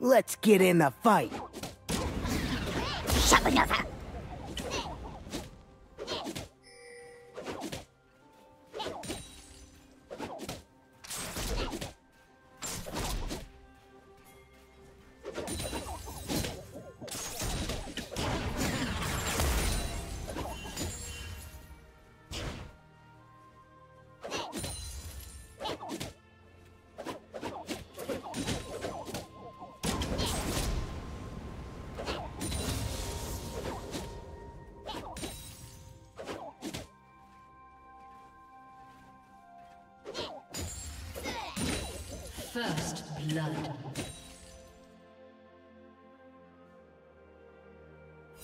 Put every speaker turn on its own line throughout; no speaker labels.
Let's get in the fight.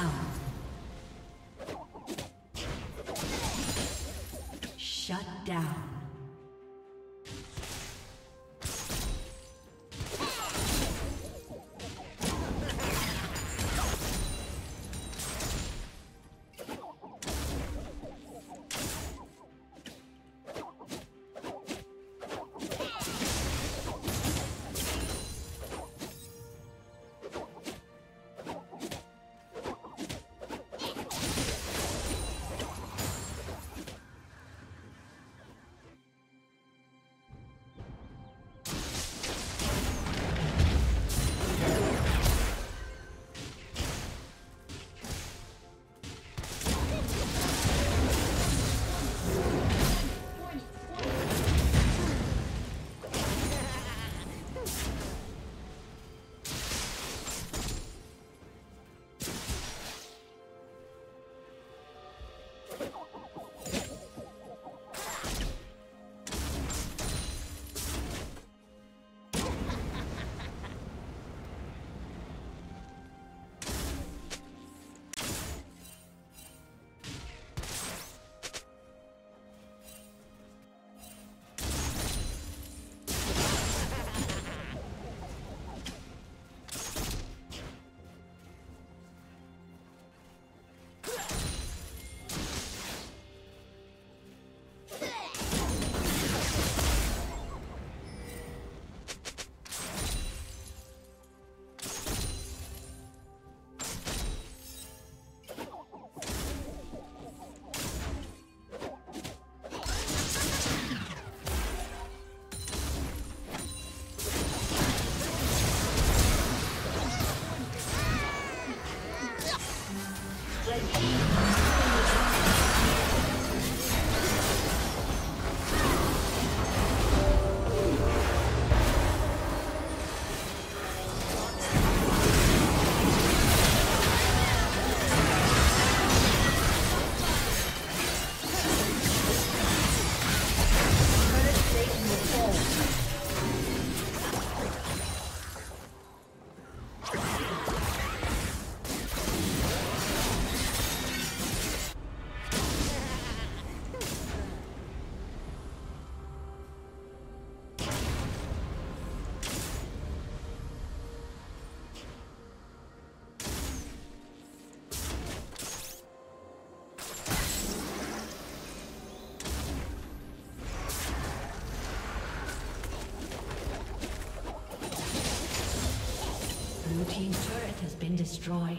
down. Shut down. Destroyed.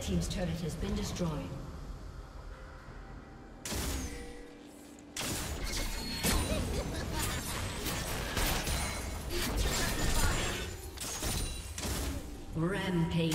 Team's turret has been destroyed. Rampage.